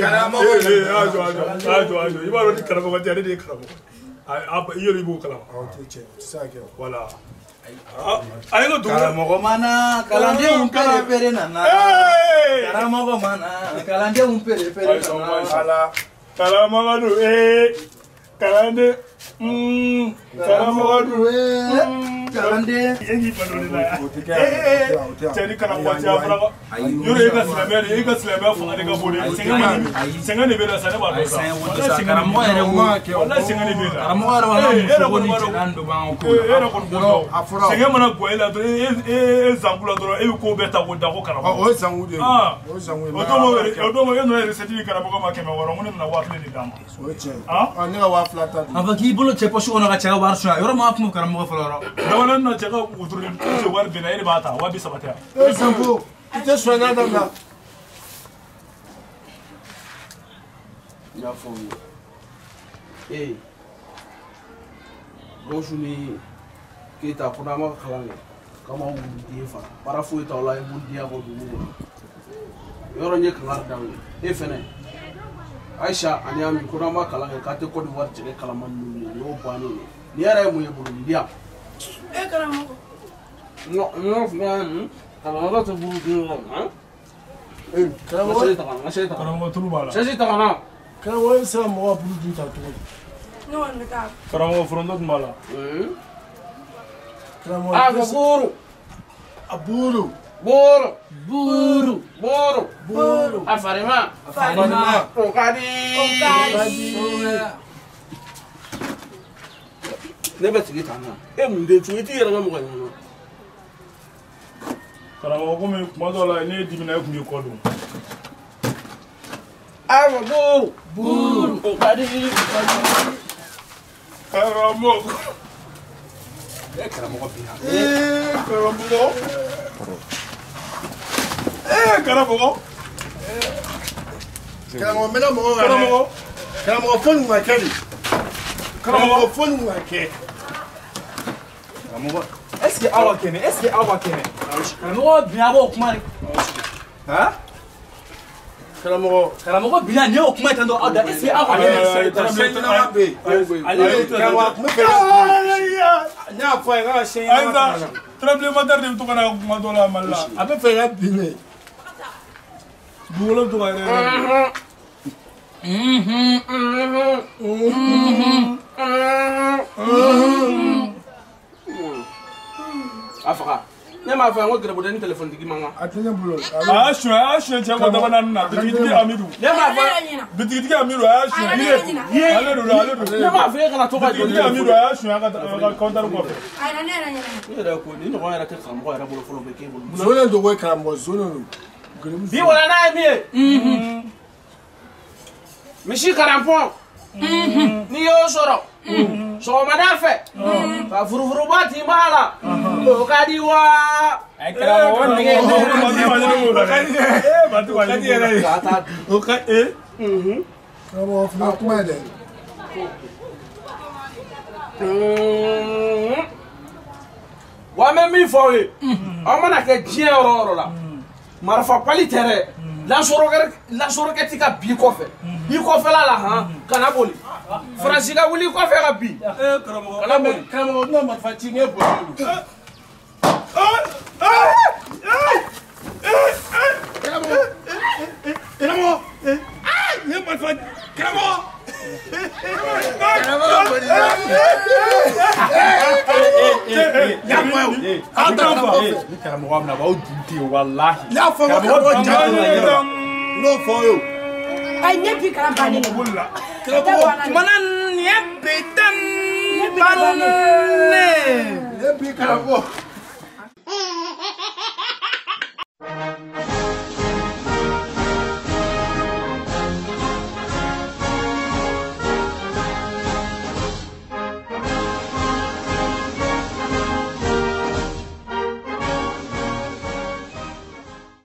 karamɔgɔ ye a jɔ a jɔ ah, a jɔ a jɔ i b'a dɔn ni karamɔgɔ tɛ ale de ye karamɔgɔ a i yɛrɛ i b'o kalama awɔ tɛ tiɲɛ o tɛ se ka kɛ wala ale ko dugu karamɔgɔ mana kalandenw pere pere nana karamɔgɔ mana kalandenw pere pere nana karamɔgɔ don ee kalanden karamɔgɔ don ee. kutala nde cɛni kana kumaciya fana yɔrɔ e ka silamɛya de e ka silamɛya fanga de ka bon de sɛgɛn man sɛgɛn de bɛ na sa ne b'a dɔn sa karamɔgɔ yɛrɛ ko wala sɛgɛn de bɛ na karamɔgɔ yɛrɛ b'a dɔn muso ko ni cɛ naani dɔ b'an ko la e yɛrɛ kɔni b'o dɔn sɛgɛn mana gɔ e la dɔrɔn e e zanku la dɔrɔn e bɛ ko bɛɛ ta k'o da ko karamɔgɔ o ye zanku de ye o ye zanku ye o don o don e nana yɛrɛ sɛti karamɔgɔ ma kɛmɛ wɔɔrɔ ko ne nana waa kelen de d'a ma o ye tiɲɛ ye ne ka waa fila ta de a fɔ k'i bolo cɛ pɔsi kɔnɔ ka cɛ ka wari sɔrɔ yɔrɔ maa kuma karamɔgɔ fɔlɔ yɔrɔ wani na jaga wuturin kuce war bina yadda ba ta wa bisa ba ta ya eh, sanko ita su da na ya fomi eh goshu ni ke ta eh, kuna maka kalan ne kama wundiye fa bara foyi ta wala wundiya ko dugu kɔnɔ yɔrɔ n ye kankari daminɛ e fɛnɛ ayisa ani ami ko n'an ma kalan kɛ k'a tɛ kɔdiwari jɛgɛ kalama ninnu ye nin y'o bannen ye nin yɛrɛ ye mun ye E não N'o fila ninnu kalanyɔrɔ tɛ não dun não min não Karamɔgɔ sɛsi tagama não tagama. não tulu b'a não Sɛsi tagama. Karamɔgɔ não se ka não ka não dun ta cogo não Ne kɔni não taa. não foronto tun b'a não Karamɔgɔ. A não buuru. não buuru. Buuru. Buuru. não Buuru. A farima. A farima. O ka di. O ka di. ne bɛ sigi tan na e mun de tun i t'i yɛrɛ kɛ mɔgɔ ɲɔgɔn na. karamɔgɔ komi kuma dɔ la ne dimina e tun b'i kɔ don. ayiwa buuru. buuru o ka di i ka di. karamɔgɔ. e karamɔgɔ bi na. ee karamɔgɔ. ee karamɔgɔ. karamɔgɔ n bɛ na mɔgɔ kan dɛ. karamɔgɔ. karamɔgɔ fo nin ka kɛ de. karamɔgɔ fo nin ka kɛ. karamɔgɔ est ce que aw ka kɛnɛ est ce que aw ka kɛnɛ karamɔgɔ bin a b'o kuma de han karamɔgɔ karamɔgɔ binna ni y'o kuma ye tan dɔrɔn aw da est ce que aw ka kɛnɛ fɛn ɲɛnama bɛ yen ale karamɔgɔ kun bɛ fɛ n y'a fɔ a ye k'a ka sɛn ɲɛnama ta la trabilematɛri de bɛ to ka na kuma dɔ la mali la a bɛ fɛ i ka bin de dugukolo bɛ to ka yɛrɛ yɛrɛ m'a fɔ yan ko gɛrɛbɔdɛ ni telefonitigi man kan. a tɛ ne bolo. a y'a suɲɛ a y'a suɲɛ cɛ kɔ dabanan na bitigitigi amidu. ne m'a fɔ. bitigitigi amidu a y'a suɲɛ. ye ale de don ale de don. ne m'a fɔ e kana to ka jɔ. bitigitigi amidu a y'a suɲɛ a ka kɔntari kɔfɛ. a yɛrɛ ne yɛrɛ ɲɛna. ne yɛrɛ ko ni ɲɔgɔn yɛrɛ tɛ karamɔgɔ yɛrɛ bolo fɔlɔ o bɛ k'e bolo. zone dogo ye karamɔgɔ zone don. bi wala n'a ye min ye. misi karanpɔn. n'i y'o sɔrɔ. Mm-hmm. sɔgɔmada fɛ. ka mm-hmm. furufuruba t'i b'a la. Mm-hmm. Bukadi wa. Ọmọ fún ọkùn ẹ̀dẹ̀. Wa mẹ min fọ ye, aw mana kɛ diɲɛ yɔrɔ yɔrɔ la, marifa pali tɛ dɛ, lasɔrɔkɛ ti ka bi kɔfɛ, i kɔfɛla la han, kana boli. Faransi ka wuli kɔfɛ ka bi. Karamɔgɔ karamɔgɔ n'o marifa ci n'e boli n'o fɔ ye ne bi kalan